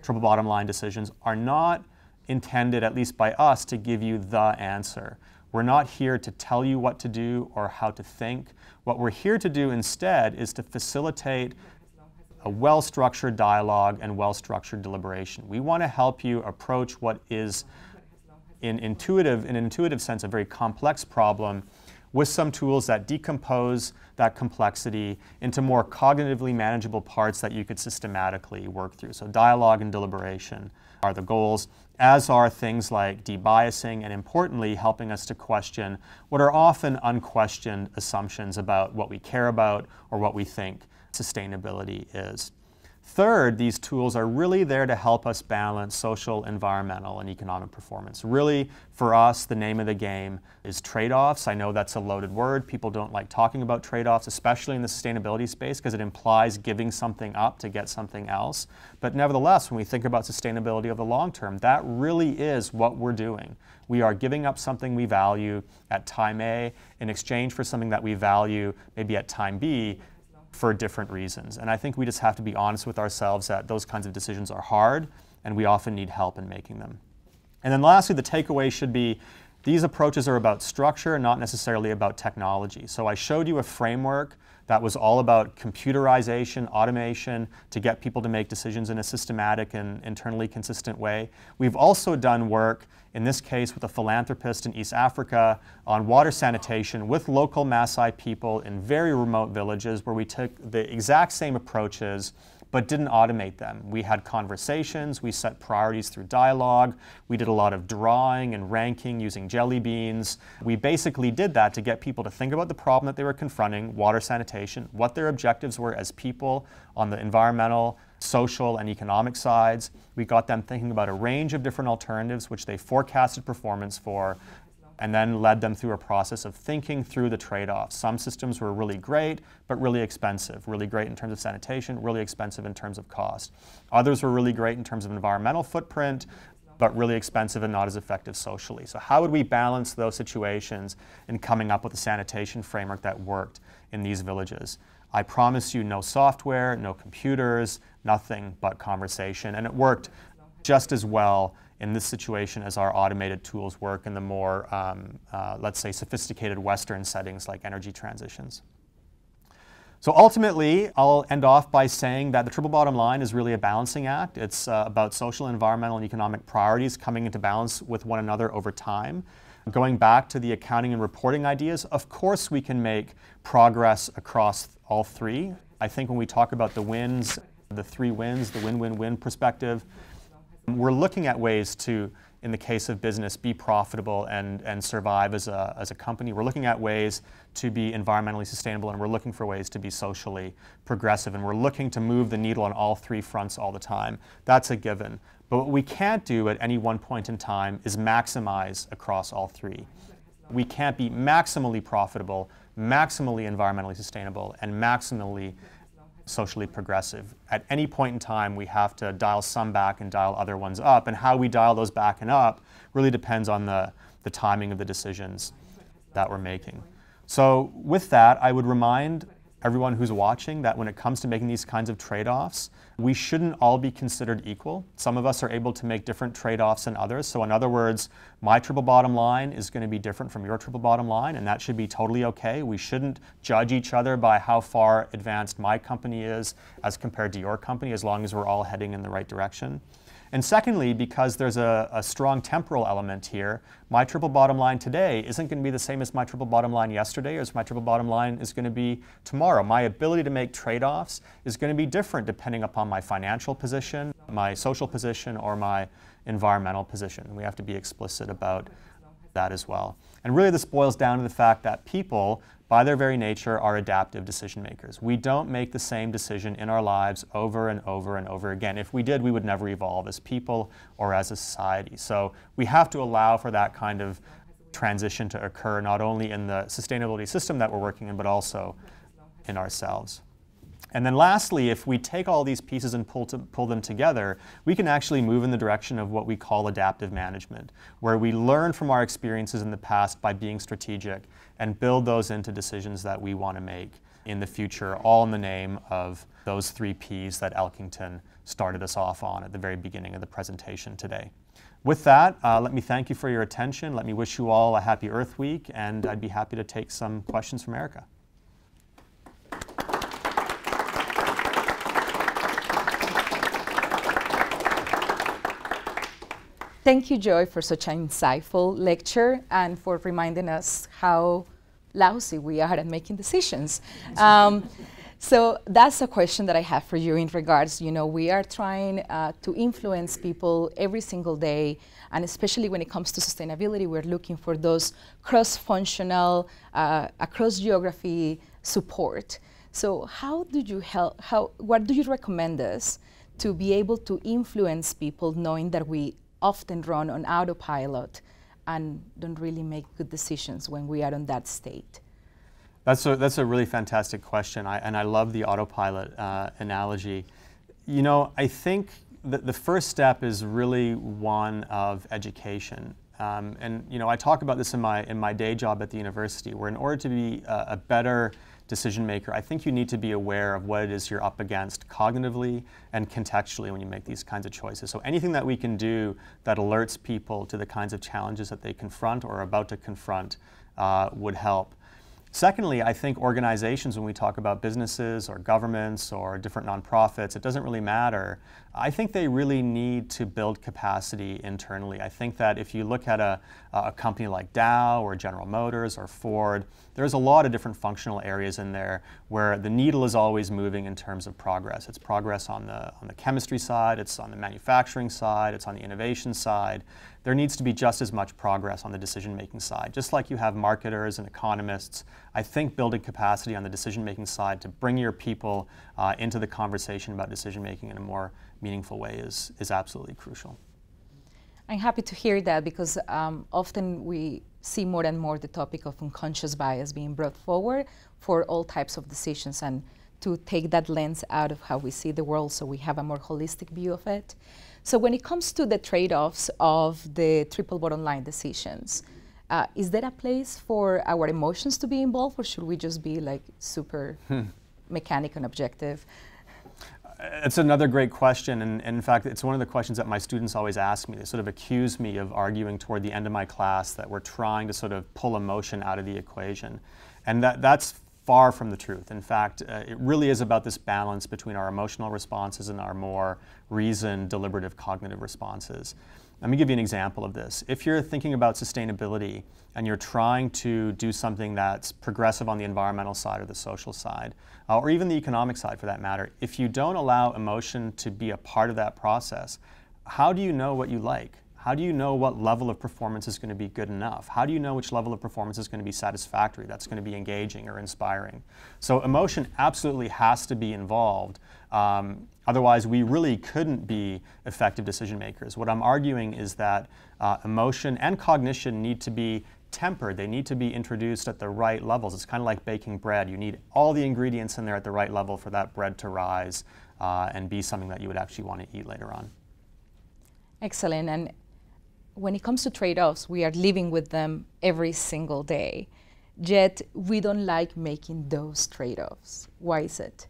triple bottom line decisions are not intended, at least by us, to give you the answer. We're not here to tell you what to do or how to think. What we're here to do instead is to facilitate a well-structured dialogue and well-structured deliberation. We want to help you approach what is in intuitive, in an intuitive sense, a very complex problem with some tools that decompose that complexity into more cognitively manageable parts that you could systematically work through. So dialogue and deliberation are the goals, as are things like debiasing and importantly, helping us to question what are often unquestioned assumptions about what we care about or what we think sustainability is. Third, these tools are really there to help us balance social, environmental, and economic performance. Really, for us, the name of the game is trade-offs. I know that's a loaded word. People don't like talking about trade-offs, especially in the sustainability space, because it implies giving something up to get something else. But nevertheless, when we think about sustainability over the long term, that really is what we're doing. We are giving up something we value at time A in exchange for something that we value maybe at time B for different reasons. And I think we just have to be honest with ourselves that those kinds of decisions are hard and we often need help in making them. And then lastly, the takeaway should be these approaches are about structure, not necessarily about technology. So I showed you a framework that was all about computerization, automation, to get people to make decisions in a systematic and internally consistent way. We've also done work, in this case with a philanthropist in East Africa, on water sanitation with local Maasai people in very remote villages where we took the exact same approaches but didn't automate them. We had conversations, we set priorities through dialogue, we did a lot of drawing and ranking using jelly beans. We basically did that to get people to think about the problem that they were confronting, water sanitation, what their objectives were as people on the environmental, social, and economic sides. We got them thinking about a range of different alternatives which they forecasted performance for, and then led them through a process of thinking through the trade-offs. Some systems were really great, but really expensive. Really great in terms of sanitation, really expensive in terms of cost. Others were really great in terms of environmental footprint, but really expensive and not as effective socially. So how would we balance those situations in coming up with a sanitation framework that worked in these villages? I promise you no software, no computers, nothing but conversation. And it worked just as well in this situation as our automated tools work in the more, um, uh, let's say, sophisticated Western settings like energy transitions. So ultimately, I'll end off by saying that the triple bottom line is really a balancing act. It's uh, about social, environmental, and economic priorities coming into balance with one another over time. Going back to the accounting and reporting ideas, of course we can make progress across all three. I think when we talk about the wins, the three wins, the win-win-win perspective, we're looking at ways to, in the case of business, be profitable and, and survive as a, as a company. We're looking at ways to be environmentally sustainable and we're looking for ways to be socially progressive and we're looking to move the needle on all three fronts all the time. That's a given. But what we can't do at any one point in time is maximize across all three. We can't be maximally profitable, maximally environmentally sustainable, and maximally socially progressive. At any point in time, we have to dial some back and dial other ones up, and how we dial those back and up really depends on the, the timing of the decisions that we're making. So with that, I would remind everyone who's watching that when it comes to making these kinds of trade-offs, we shouldn't all be considered equal. Some of us are able to make different trade-offs than others. So in other words, my triple bottom line is going to be different from your triple bottom line, and that should be totally okay. We shouldn't judge each other by how far advanced my company is as compared to your company, as long as we're all heading in the right direction. And secondly, because there's a, a, strong temporal element here, my triple bottom line today isn't going to be the same as my triple bottom line yesterday or as my triple bottom line is going to be tomorrow. My ability to make trade-offs is going to be different depending upon my financial position, my social position, or my environmental position. We have to be explicit about that as well. And really this boils down to the fact that people by their very nature, are adaptive decision makers. We don't make the same decision in our lives over and over and over again. If we did, we would never evolve as people or as a society. So we have to allow for that kind of transition to occur, not only in the sustainability system that we're working in, but also in ourselves. And then lastly, if we take all these pieces and pull, to, pull them together, we can actually move in the direction of what we call adaptive management, where we learn from our experiences in the past by being strategic and build those into decisions that we want to make in the future, all in the name of those three Ps that Elkington started us off on at the very beginning of the presentation today. With that, uh, let me thank you for your attention. Let me wish you all a happy Earth Week, and I'd be happy to take some questions from Erica. Thank you, Joe, for such an insightful lecture and for reminding us how lousy we are at making decisions. Um, so that's a question that I have for you in regards, you know, we are trying uh, to influence people every single day, and especially when it comes to sustainability, we're looking for those cross-functional, uh, across geography support. So how do you help, how, what do you recommend us to be able to influence people knowing that we often run on autopilot and don't really make good decisions when we are in that state? That's a, that's a really fantastic question, I, and I love the autopilot uh, analogy. You know, I think that the first step is really one of education. Um, and you know, I talk about this in my in my day job at the university, where in order to be a, a better decision maker, I think you need to be aware of what it is you're up against cognitively and contextually when you make these kinds of choices. So anything that we can do that alerts people to the kinds of challenges that they confront or are about to confront uh, would help. Secondly, I think organizations, when we talk about businesses or governments or different nonprofits, it doesn't really matter. I think they really need to build capacity internally. I think that if you look at a, a company like Dow or General Motors or Ford, there's a lot of different functional areas in there where the needle is always moving in terms of progress. It's progress on the, on the chemistry side, it's on the manufacturing side, it's on the innovation side there needs to be just as much progress on the decision making side. Just like you have marketers and economists, I think building capacity on the decision making side to bring your people uh, into the conversation about decision making in a more meaningful way is, is absolutely crucial. I'm happy to hear that because um, often we see more and more the topic of unconscious bias being brought forward for all types of decisions and to take that lens out of how we see the world so we have a more holistic view of it. So when it comes to the trade-offs of the triple bottom line decisions, uh, is there a place for our emotions to be involved or should we just be like super hmm. mechanic and objective? It's another great question, and, and, in fact, it's one of the questions that my students always ask me. They sort of accuse me of arguing toward the end of my class that we're trying to sort of pull emotion out of the equation. And that, that's far from the truth. In fact, uh, it really is about this balance between our emotional responses and our more reasoned, deliberative cognitive responses. Let me give you an example of this. If you're thinking about sustainability and you're trying to do something that's progressive on the environmental side or the social side, uh, or even the economic side for that matter, if you don't allow emotion to be a part of that process, how do you know what you like? How do you know what level of performance is going to be good enough? How do you know which level of performance is going to be satisfactory, that's going to be engaging or inspiring? So emotion absolutely has to be involved. Um, otherwise, we really couldn't be effective decision makers. What I'm arguing is that uh, emotion and cognition need to be tempered. They need to be introduced at the right levels. It's kind of like baking bread. You need all the ingredients in there at the right level for that bread to rise uh, and be something that you would actually want to eat later on. Excellent. And when it comes to trade-offs, we are living with them every single day. Yet we don't like making those trade-offs. Why is it?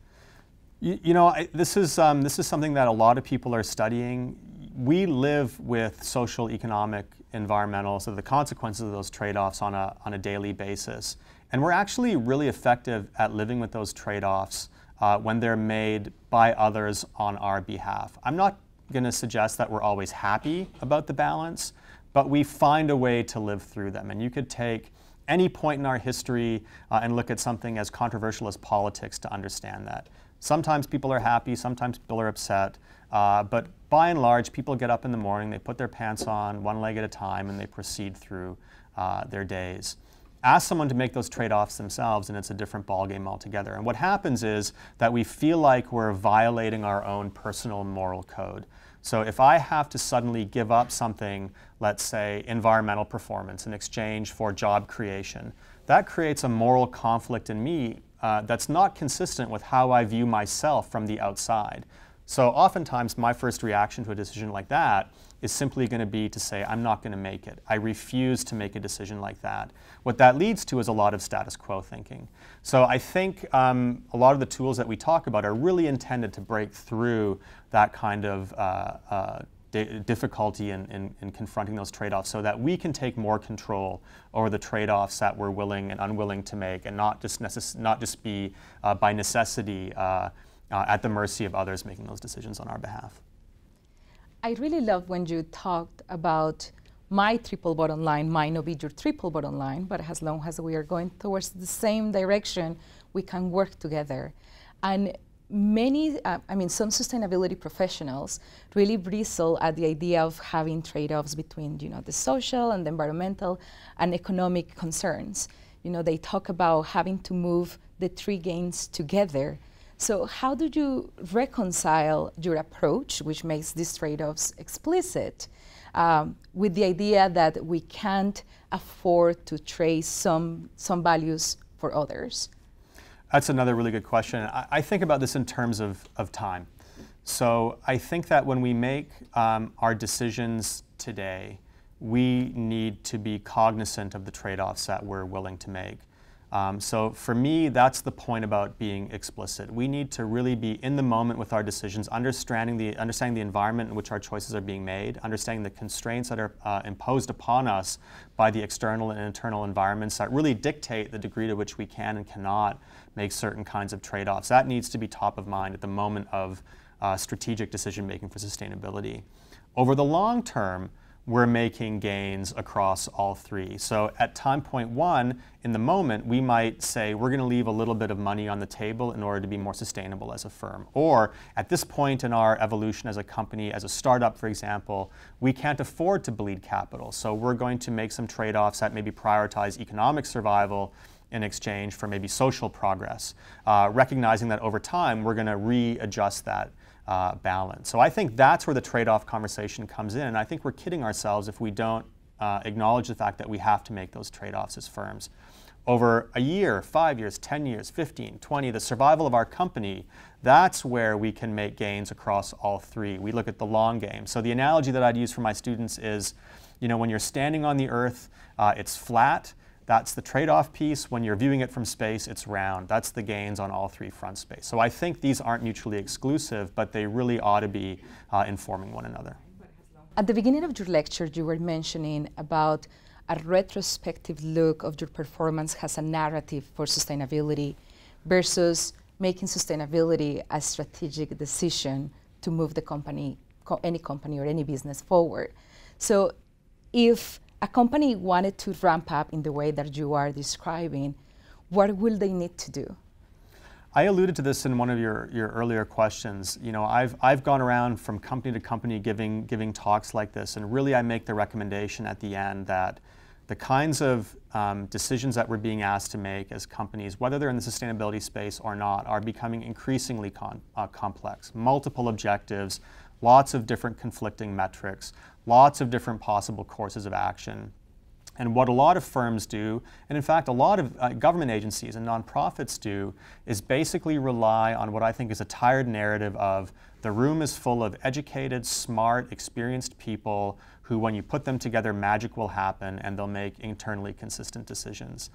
You, you know, I, this is um, this is something that a lot of people are studying. We live with social, economic, environmental, so the consequences of those trade-offs on a on a daily basis, and we're actually really effective at living with those trade-offs uh, when they're made by others on our behalf. I'm not going to suggest that we're always happy about the balance, but we find a way to live through them. And you could take any point in our history uh, and look at something as controversial as politics to understand that. Sometimes people are happy, sometimes people are upset, uh, but by and large, people get up in the morning, they put their pants on one leg at a time, and they proceed through uh, their days ask someone to make those trade-offs themselves and it's a different ballgame altogether. And what happens is that we feel like we're violating our own personal moral code. So if I have to suddenly give up something, let's say environmental performance in exchange for job creation, that creates a moral conflict in me uh, that's not consistent with how I view myself from the outside. So oftentimes my first reaction to a decision like that is simply going to be to say, I'm not going to make it. I refuse to make a decision like that. What that leads to is a lot of status quo thinking. So I think um, a lot of the tools that we talk about are really intended to break through that kind of uh, uh, difficulty in, in, in, confronting those trade-offs so that we can take more control over the trade-offs that we're willing and unwilling to make and not just, necess- not just be uh, by necessity uh, uh, at the mercy of others making those decisions on our behalf. I really love when you talked about my triple bottom line might not be your triple bottom line, but as long as we are going towards the same direction, we can work together. And many, uh, I mean, some sustainability professionals really bristle at the idea of having trade-offs between, you know, the social and the environmental and economic concerns. You know, they talk about having to move the three gains together so how do you reconcile your approach, which makes these trade-offs explicit, um, with the idea that we can't afford to trade some, some values for others? That's another really good question. I, I think about this in terms of, of time. So I think that when we make um, our decisions today, we need to be cognizant of the trade-offs that we're willing to make. Um, so for me, that's the point about being explicit. We need to really be in the moment with our decisions, understanding the, understanding the environment in which our choices are being made, understanding the constraints that are uh, imposed upon us by the external and internal environments that really dictate the degree to which we can and cannot make certain kinds of trade-offs. That needs to be top of mind at the moment of uh, strategic decision making for sustainability. Over the long term, we're making gains across all three. So at time point one, in the moment, we might say we're going to leave a little bit of money on the table in order to be more sustainable as a firm. Or at this point in our evolution as a company, as a startup, for example, we can't afford to bleed capital. So we're going to make some trade offs that maybe prioritize economic survival in exchange for maybe social progress, uh, recognizing that over time we're going to readjust that uh, balance. So I think that's where the trade-off conversation comes in. And I think we're kidding ourselves if we don't uh, acknowledge the fact that we have to make those trade-offs as firms. Over a year, five years, 10 years, 15, 20, the survival of our company, that's where we can make gains across all three. We look at the long game. So the analogy that I'd use for my students is, you know, when you're standing on the earth, uh, it's flat, that's the trade-off piece. When you're viewing it from space, it's round. That's the gains on all three front space. So I think these aren't mutually exclusive, but they really ought to be uh, informing one another. At the beginning of your lecture, you were mentioning about a retrospective look of your performance as a narrative for sustainability versus making sustainability a strategic decision to move the company, co any company or any business forward. So if a company wanted to ramp up in the way that you are describing, what will they need to do? I alluded to this in one of your, your earlier questions. You know, I've, I've gone around from company to company giving, giving talks like this, and really I make the recommendation at the end that the kinds of um, decisions that we're being asked to make as companies, whether they're in the sustainability space or not, are becoming increasingly uh, complex. Multiple objectives, lots of different conflicting metrics, lots of different possible courses of action. And what a lot of firms do, and in fact a lot of uh, government agencies and nonprofits do, is basically rely on what I think is a tired narrative of the room is full of educated, smart, experienced people who, when you put them together, magic will happen and they'll make internally consistent decisions.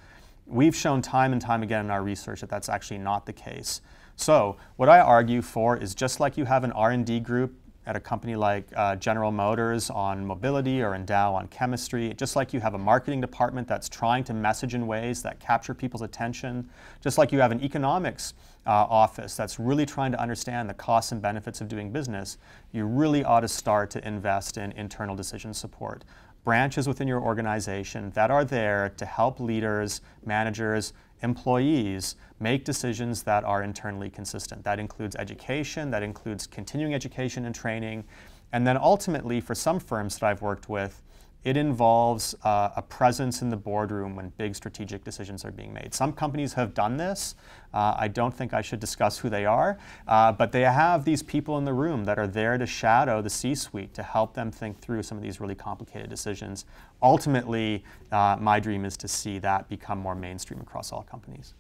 We've shown time and time again in our research that that's actually not the case. So what I argue for is just like you have an R&D group at a company like uh, General Motors on mobility or in Dow on chemistry, just like you have a marketing department that's trying to message in ways that capture people's attention, just like you have an economics uh, office that's really trying to understand the costs and benefits of doing business, you really ought to start to invest in internal decision support. Branches within your organization that are there to help leaders, managers, employees make decisions that are internally consistent. That includes education, that includes continuing education and training, and then ultimately for some firms that I've worked with, it involves uh, a presence in the boardroom when big strategic decisions are being made. Some companies have done this. Uh, I don't think I should discuss who they are, uh, but they have these people in the room that are there to shadow the C-suite to help them think through some of these really complicated decisions. Ultimately, uh, my dream is to see that become more mainstream across all companies.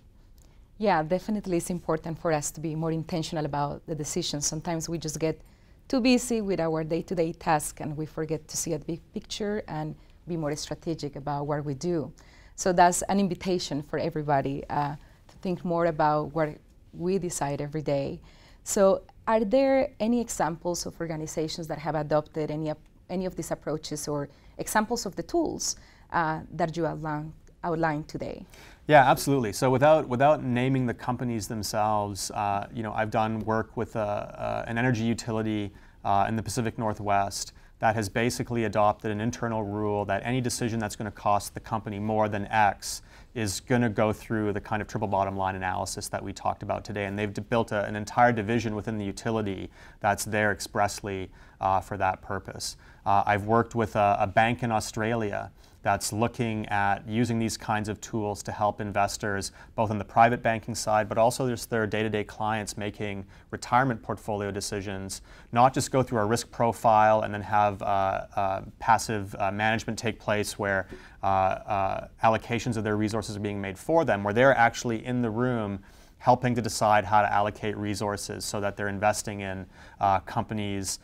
Yeah, definitely it's important for us to be more intentional about the decisions. Sometimes we just get too busy with our day-to-day task and we forget to see a big picture and be more strategic about what we do. So that's an invitation for everybody uh, to think more about what we decide every day. So are there any examples of organizations that have adopted any, any of these approaches or examples of the tools uh, that you outlined, outlined today? Yeah, absolutely. So without without naming the companies themselves, uh, you know, I've done work with a, uh, an energy utility uh, in the Pacific Northwest that has basically adopted an internal rule that any decision that's going to cost the company more than X is going to go through the kind of triple bottom line analysis that we talked about today. And they've built a, an entire division within the utility that's there expressly uh, for that purpose. Uh, I've worked with a bank in Australia that's looking at using these kinds of tools to help investors, both on the private banking side, but also just their day-to-day clients making retirement portfolio decisions, not just go through a risk profile and then have uh, uh, passive uh, management take place where uh, uh, allocations of their resources are being made for them, where they're actually in the room helping to decide how to allocate resources so that they're investing in uh, companies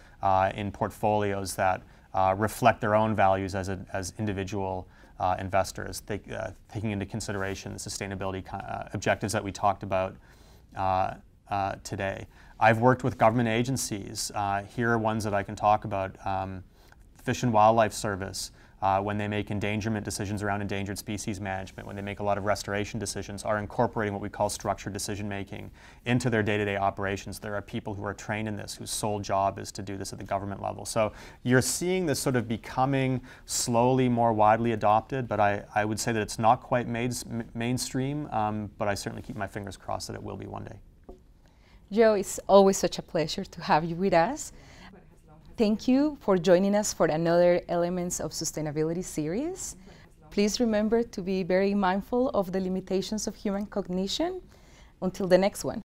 in portfolios that uh, reflect their own values as, a, as individual uh, investors, uh, taking into consideration the sustainability uh, objectives that we talked about uh, today. I've worked with government agencies. here are ones that I can talk about. Um, Fish and Wildlife Service, uh, when they make endangerment decisions around endangered species management, when they make a lot of restoration decisions, are incorporating what we call structured decision making into their day to day operations. There are people who are trained in this whose sole job is to do this at the government level. So you're seeing this sort of becoming slowly more widely adopted, but I, I would say that it's not quite made, mainstream, um, but I certainly keep my fingers crossed that it will be one day. Joe, it's always such a pleasure to have you with us. Thank you for joining us for another Elements of Sustainability series. Please remember to be very mindful of the limitations of human cognition. Until the next one.